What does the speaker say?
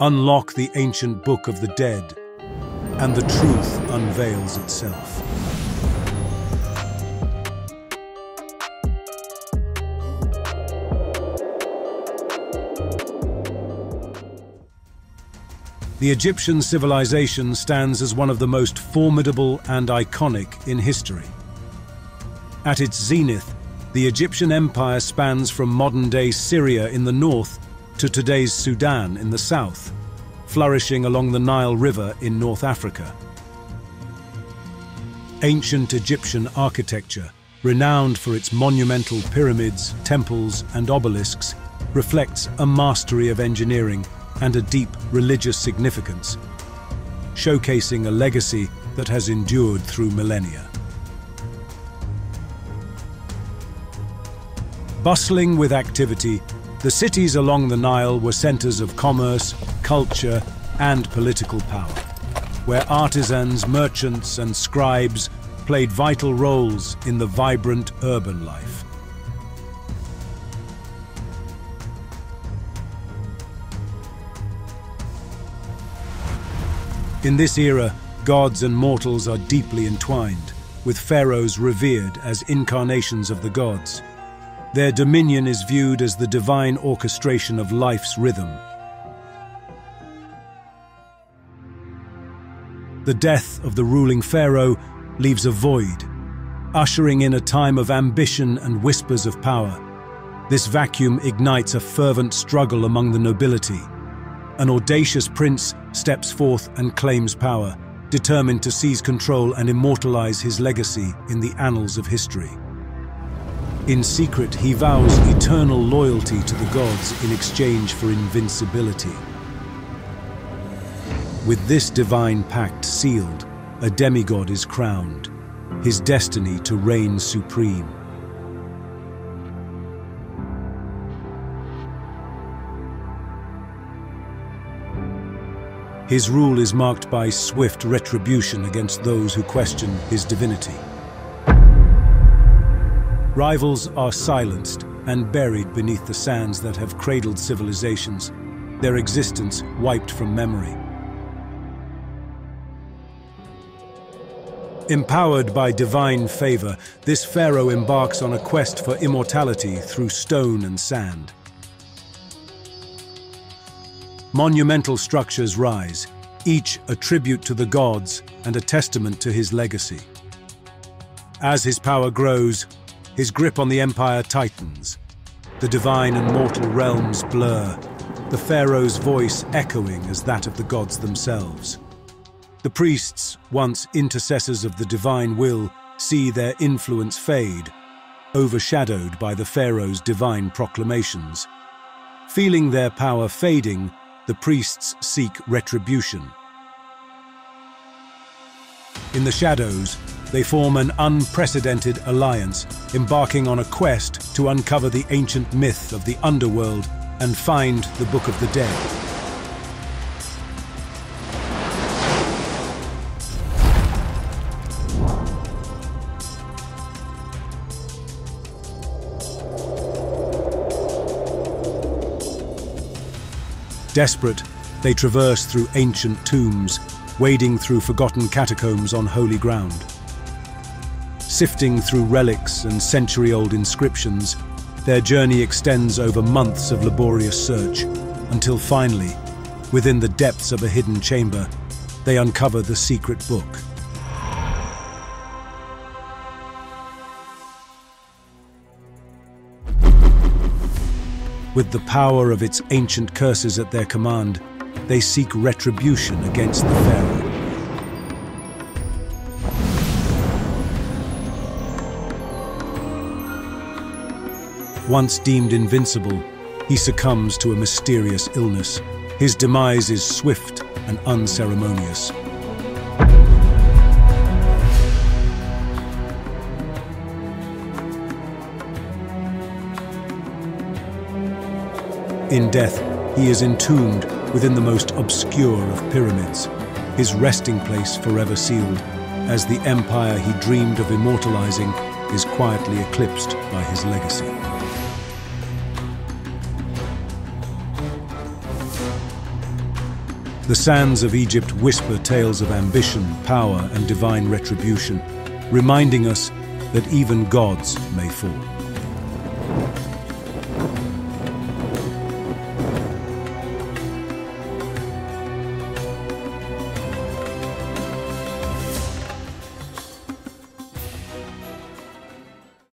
unlock the ancient book of the dead, and the truth unveils itself. The Egyptian civilization stands as one of the most formidable and iconic in history. At its zenith, the Egyptian empire spans from modern-day Syria in the north to today's Sudan in the south, flourishing along the Nile River in North Africa. Ancient Egyptian architecture, renowned for its monumental pyramids, temples and obelisks, reflects a mastery of engineering and a deep religious significance, showcasing a legacy that has endured through millennia. Bustling with activity, the cities along the Nile were centers of commerce, culture, and political power, where artisans, merchants, and scribes played vital roles in the vibrant urban life. In this era, gods and mortals are deeply entwined, with pharaohs revered as incarnations of the gods. Their dominion is viewed as the divine orchestration of life's rhythm. The death of the ruling pharaoh leaves a void, ushering in a time of ambition and whispers of power. This vacuum ignites a fervent struggle among the nobility. An audacious prince steps forth and claims power, determined to seize control and immortalize his legacy in the annals of history. In secret, he vows eternal loyalty to the gods in exchange for invincibility. With this divine pact sealed, a demigod is crowned, his destiny to reign supreme. His rule is marked by swift retribution against those who question his divinity. Rivals are silenced and buried beneath the sands that have cradled civilizations, their existence wiped from memory. Empowered by divine favor, this pharaoh embarks on a quest for immortality through stone and sand. Monumental structures rise, each a tribute to the gods and a testament to his legacy. As his power grows, his grip on the empire tightens. The divine and mortal realms blur, the pharaoh's voice echoing as that of the gods themselves. The priests, once intercessors of the divine will, see their influence fade, overshadowed by the pharaoh's divine proclamations. Feeling their power fading, the priests seek retribution. In the shadows, they form an unprecedented alliance, embarking on a quest to uncover the ancient myth of the underworld and find the Book of the Dead. Desperate, they traverse through ancient tombs, wading through forgotten catacombs on holy ground. Sifting through relics and century-old inscriptions, their journey extends over months of laborious search, until finally, within the depths of a hidden chamber, they uncover the secret book. With the power of its ancient curses at their command, they seek retribution against the Pharaoh. Once deemed invincible, he succumbs to a mysterious illness. His demise is swift and unceremonious. In death, he is entombed within the most obscure of pyramids, his resting place forever sealed, as the empire he dreamed of immortalizing is quietly eclipsed by his legacy. The sands of Egypt whisper tales of ambition, power, and divine retribution, reminding us that even gods may fall.